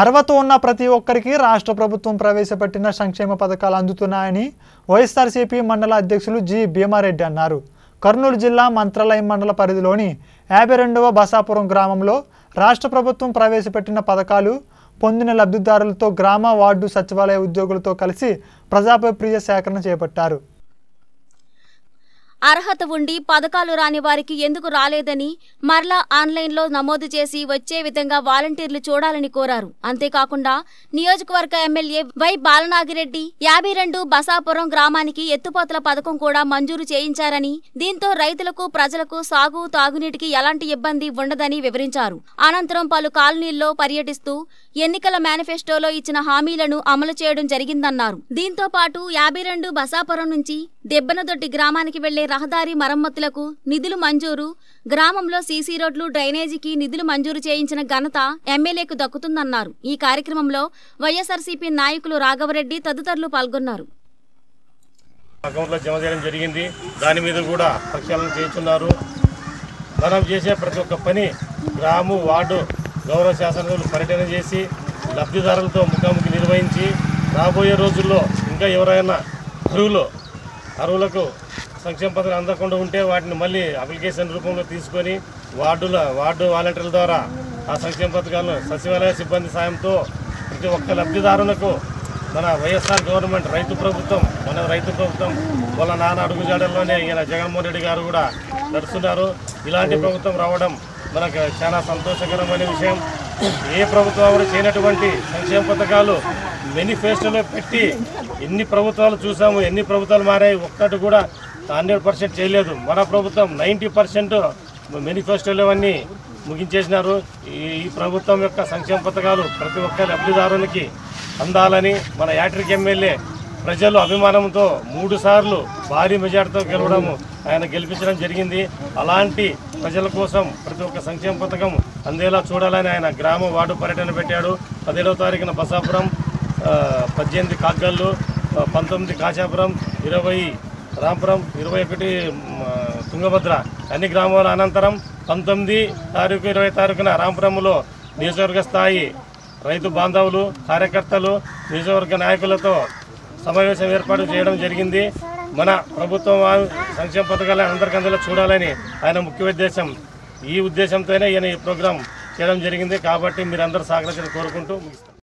అర్హత ఉన్న ప్రతి ఒక్కరికి రాష్ట్ర ప్రభుత్వం ప్రవేశపెట్టిన సంక్షేమ పథకాలు అందుతున్నాయని వైఎస్ఆర్సీపీ మండల అధ్యక్షులు జి. భీమారెడ్డి అన్నారు. కర్నూలు జిల్లా మంత్రాలయం మండల పరిధిలోని యాభై రెండవ బసాపురం గ్రామంలో రాష్ట్ర ప్రభుత్వం ప్రవేశపెట్టిన పథకాలు పొందిన లబ్ధిదారులతో గ్రామ వార్డు సచివాలయ ఉద్యోగులతో కలిసి ప్రజాభిప్రాయ సేకరణ చేపట్టారు. అర్హత ఉండి పథకాలు రాని వారికి ఎందుకు రాలేదని మరలా ఆన్లైన్లో నమోదు చేసి వచ్చే విధంగా వాలంటీర్లు చూడాలని కోరారు. అంతేకాకుండా నియోజకవర్గ ఎమ్మెల్యే వై బాలనాగిరెడ్డి యాభై రెండు బసాపురం గ్రామానికి ఎత్తుపోతల పథకం కూడా మంజూరు చేయించారని దీంతో రైతులకు ప్రజలకు సాగు తాగునీటికి ఎలాంటి ఇబ్బంది ఉండదని వివరించారు. అనంతరం పలు కాలనీల్లో పర్యటిస్తూ ఎన్నికల మేనిఫెస్టోలో ఇచ్చిన హామీలను అమలు చేయడం జరిగిందన్నారు. దీంతో పాటు యాభై రెండు బసాపురం నుంచి దెబ్బనదొడ్డి గ్రామానికి వెళ్ళే రహదారి మరమ్మతులకు నిధులు మంజూరు. గ్రామంలో సీసీ రోడ్లు డ్రైనేజీకి నిధులు మంజూరు చేయించిన ఘనత ఎమ్మెల్యేకు దక్కుతుందన్నారు. ఈ కార్యక్రమంలో వైఎస్ఆర్సీపీ నాయకులు రాఘవరెడ్డి తదితరులు పాల్గొన్నారు. అకౌంట్లో జమ చేయడం జరిగింది. దాని మీద కూడా ప్రక్షాళన చేయించున్నారు. మనం చేసే ప్రతి ఒక్క పని గ్రాము వార్డు గౌరవ శాసనసభ్యులు పర్యటన చేసి లబ్ధిదారులతో ముఖాముఖి నిర్వహించి రాబోయే రోజుల్లో ఇంకా ఎవరైనా గురువులు అరువులకు సంక్షేమ పథకాలు అందకుండా ఉంటే వాటిని మళ్ళీ అప్లికేషన్ రూపంలో తీసుకొని వార్డుల వార్డు వాలంటీర్ల ద్వారా ఆ సంక్షేమ పథకాలను సచివాలయ సిబ్బంది సాయంతో ప్రతి ఒక్క లబ్ధిదారులకు మన వైఎస్ఆర్ గవర్నమెంట్ రైతు ప్రభుత్వం మన రైతు ప్రభుత్వం వాళ్ళ నాన్న అడుగుజాడల్లోనే ఈయన జగన్మోహన్ రెడ్డి గారు కూడా నడుస్తున్నారు. ఇలాంటి ప్రభుత్వం రావడం మనకు చాలా సంతోషకరమైన విషయం. ఏ ప్రభుత్వం చేయనటువంటి సంక్షేమ పథకాలు మేనిఫెస్టోలో పెట్టి ఎన్ని ప్రభుత్వాలు చూసాము ఎన్ని ప్రభుత్వాలు మారాయి ఒక్కటి కూడా హండ్రెడ్ పర్సెంట్ చేయలేదు. మన ప్రభుత్వం నైంటీ పర్సెంట్ మేనిఫెస్టోలో అన్నీ ముగించేసినారు. ఈ ఈ ప్రభుత్వం యొక్క సంక్షేమ పథకాలు ప్రతి ఒక్క లబ్ధిదారునికి అందాలని మన యాట్రిక్ ఎమ్మెల్యే ప్రజలు అభిమానంతో మూడు సార్లు భారీ మెజార్టీతో గెలవడం ఆయన గెలిపించడం జరిగింది. అలాంటి ప్రజల కోసం ప్రతి ఒక్క సంక్షేమ పథకం అందేలా చూడాలని ఆయన గ్రామ వార్డు పర్యటన పెట్టాడు. పదిహేడవ తారీఖున బసాపురం పద్దెనిమిది కాగ్గల్లు పంతొమ్మిది కాశాపురం ఇరవై రాంపురం ఇరవై ఒకటి తుంగభద్ర అన్ని గ్రామాల అనంతరం పంతొమ్మిది తారీఖు ఇరవై తారీఖున రాంపురంలో నియోజకవర్గ స్థాయి రైతు బాంధవులు కార్యకర్తలు నియోజకవర్గ నాయకులతో సమావేశం ఏర్పాటు చేయడం జరిగింది. మన ప్రభుత్వం సంక్షేమ పథకాలను అందరికీ చూడాలని ఆయన ముఖ్య ఉద్దేశం. ఈ ఉద్దేశంతోనే ఈయన ఈ ప్రోగ్రాం చేయడం జరిగింది. కాబట్టి మీరందరూ సహకరించాలని కోరుకుంటూ ముగిస్తాను